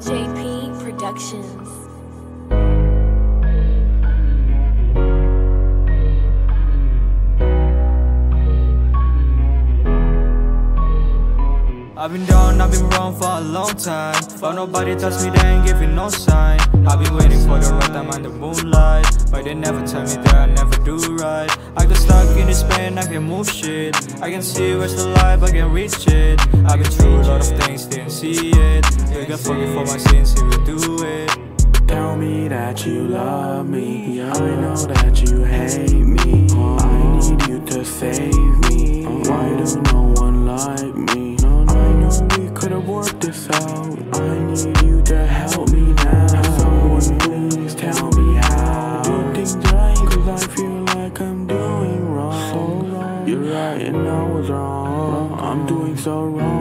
JP Productions. I've been down, I've been wrong for a long time. But nobody touched me, they ain't giving no sign. I've been waiting for the right time under moonlight. But they never tell me that I never do right. I got stuck in this pain, I can move shit. I can see where's the light, I can reach it. I've been through a lot of things, didn't see it You got forgive for my sins, here we do it Tell me that you love me. I know that you hate me. I need you to save me. Why do no one like me? No, no, I know we could have worked this out. I need you to help me now. Someone please tell me how. Do things right, cause I feel like I'm doing wrong. You're right and I was wrong. I'm doing so wrong.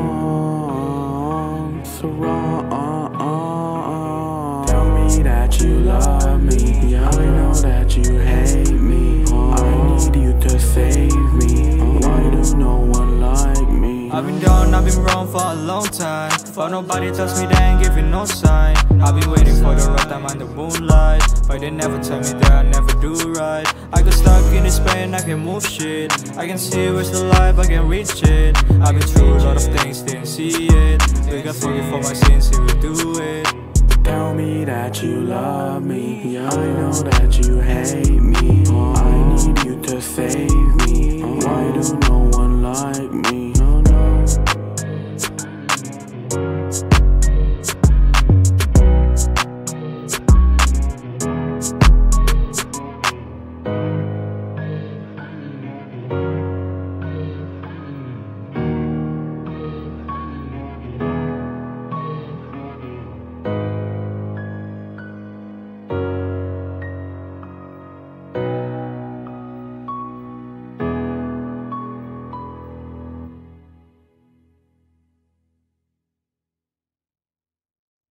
You love me. I know that you hate me. I need you to save me. Why do no one like me? I've been down, I've been wrong for a long time But nobody tells me, they ain't giving no sign I've been waiting for the right time under moonlight But they never tell me that I never do right I got stuck in this pain, I can move shit I can see where's the light, I can reach it I've been through a lot of things, didn't see it You got forgive for my sins, here we do it that you love me. I know that you hate me.